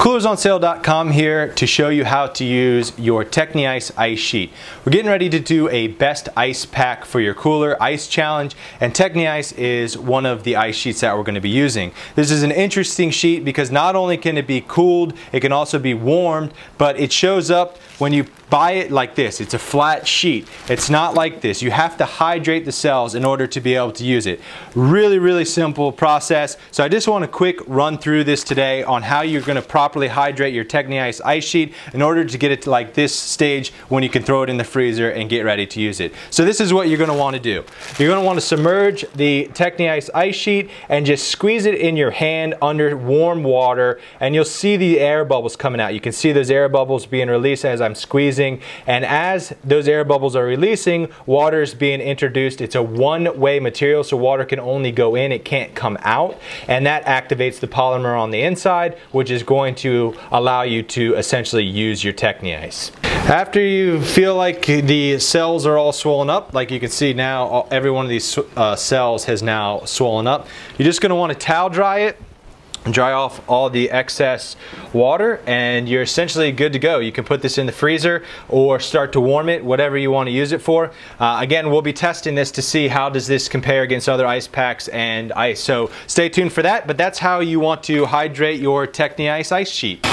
CoolersOnSale.com here to show you how to use your TechniIce ice ice sheet. We're getting ready to do a best ice pack for your cooler ice challenge and TechniIce is one of the ice sheets that we're going to be using. This is an interesting sheet because not only can it be cooled, it can also be warmed, but it shows up when you buy it like this. It's a flat sheet. It's not like this. You have to hydrate the cells in order to be able to use it. Really, really simple process. So I just want a quick run through this today on how you're going to properly hydrate your Techni ice ice sheet in order to get it to like this stage when you can throw it in the freezer and get ready to use it. So this is what you're going to want to do. You're going to want to submerge the Techni ice ice sheet and just squeeze it in your hand under warm water and you'll see the air bubbles coming out. You can see those air bubbles being released as I'm squeezing and as those air bubbles are releasing, water is being introduced. It's a one-way material so water can only go in, it can't come out and that activates the polymer on the inside which is going to allow you to essentially use your TechniIce. After you feel like the cells are all swollen up, like you can see now every one of these uh, cells has now swollen up, you're just going to want to towel dry it dry off all the excess water and you're essentially good to go. You can put this in the freezer or start to warm it, whatever you want to use it for. Uh, again, we'll be testing this to see how does this compare against other ice packs and ice. So stay tuned for that, but that's how you want to hydrate your TechniIce ice sheet.